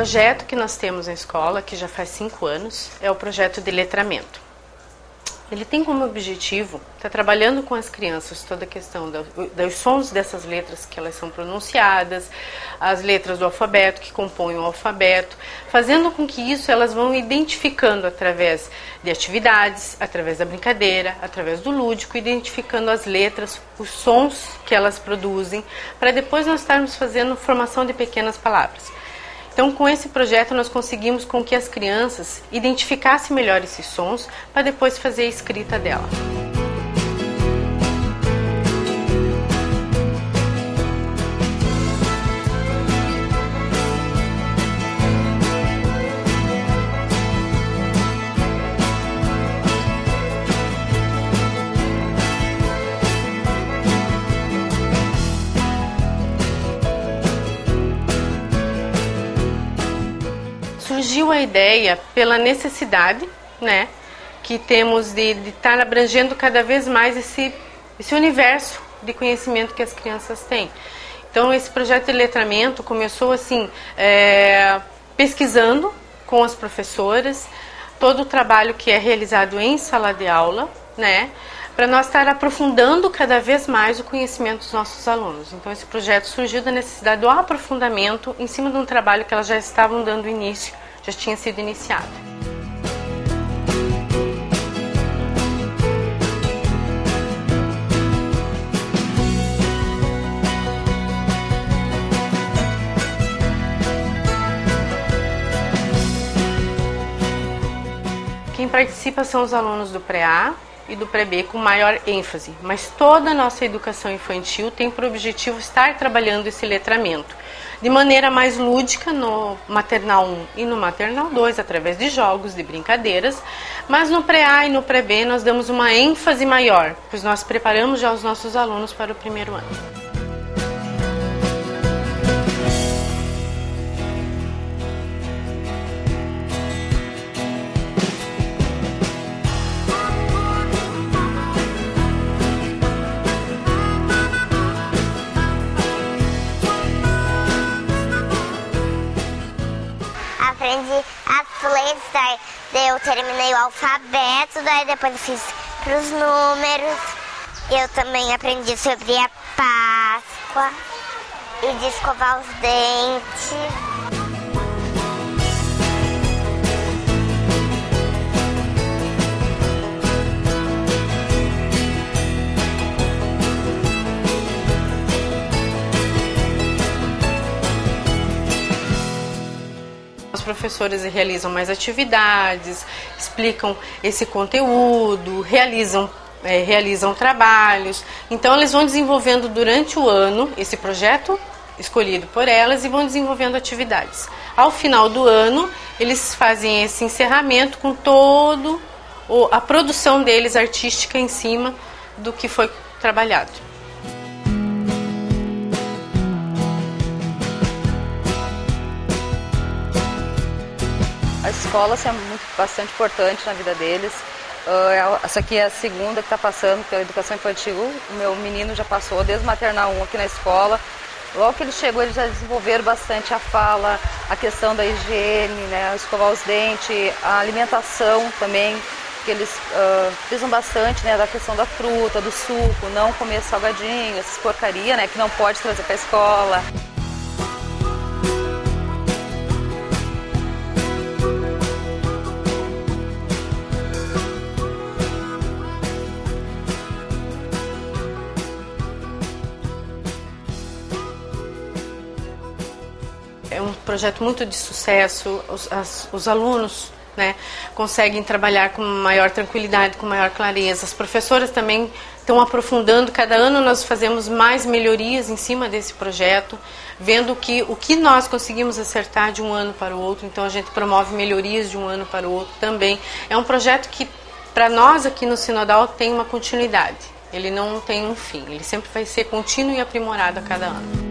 projeto que nós temos na escola, que já faz cinco anos, é o projeto de letramento. Ele tem como objetivo estar tá trabalhando com as crianças toda a questão dos sons dessas letras que elas são pronunciadas, as letras do alfabeto que compõem o alfabeto, fazendo com que isso elas vão identificando através de atividades, através da brincadeira, através do lúdico, identificando as letras, os sons que elas produzem, para depois nós estarmos fazendo formação de pequenas palavras. Então, com esse projeto, nós conseguimos com que as crianças identificassem melhor esses sons para depois fazer a escrita dela. Surgiu a ideia pela necessidade, né, que temos de, estar abrangendo cada vez mais esse, esse universo de conhecimento que as crianças têm. Então, esse projeto de letramento começou assim, é, pesquisando com as professoras todo o trabalho que é realizado em sala de aula, né, para nós estar aprofundando cada vez mais o conhecimento dos nossos alunos. Então, esse projeto surgiu da necessidade do aprofundamento em cima de um trabalho que elas já estavam dando início já tinha sido iniciado. Quem participa são os alunos do pré-A e do pré-B com maior ênfase, mas toda a nossa educação infantil tem por objetivo estar trabalhando esse letramento de maneira mais lúdica no maternal 1 e no maternal 2, através de jogos, de brincadeiras, mas no pré-A e no pré-B nós damos uma ênfase maior, pois nós preparamos já os nossos alunos para o primeiro ano. Aprendi as letras, daí eu terminei o alfabeto, daí depois eu fiz pros números. Eu também aprendi sobre a Páscoa e de escovar os dentes. Professores realizam mais atividades, explicam esse conteúdo, realizam é, realizam trabalhos. Então, eles vão desenvolvendo durante o ano esse projeto escolhido por elas e vão desenvolvendo atividades. Ao final do ano, eles fazem esse encerramento com todo a produção deles artística em cima do que foi trabalhado. Escola assim, é muito, bastante importante na vida deles. Uh, essa aqui é a segunda que está passando pela educação infantil. O meu menino já passou desde maternal 1 aqui na escola. Logo que ele chegou, eles já desenvolveram bastante a fala, a questão da higiene, né, escovar os dentes, a alimentação também, que eles uh, bastante, né, da questão da fruta, do suco, não comer salgadinho, essas porcaria, né, que não pode trazer para a escola. Projeto muito de sucesso, os, as, os alunos né, conseguem trabalhar com maior tranquilidade, com maior clareza. As professoras também estão aprofundando, cada ano nós fazemos mais melhorias em cima desse projeto, vendo que o que nós conseguimos acertar de um ano para o outro, então a gente promove melhorias de um ano para o outro também. É um projeto que para nós aqui no Sinodal tem uma continuidade. Ele não tem um fim, ele sempre vai ser contínuo e aprimorado a cada ano.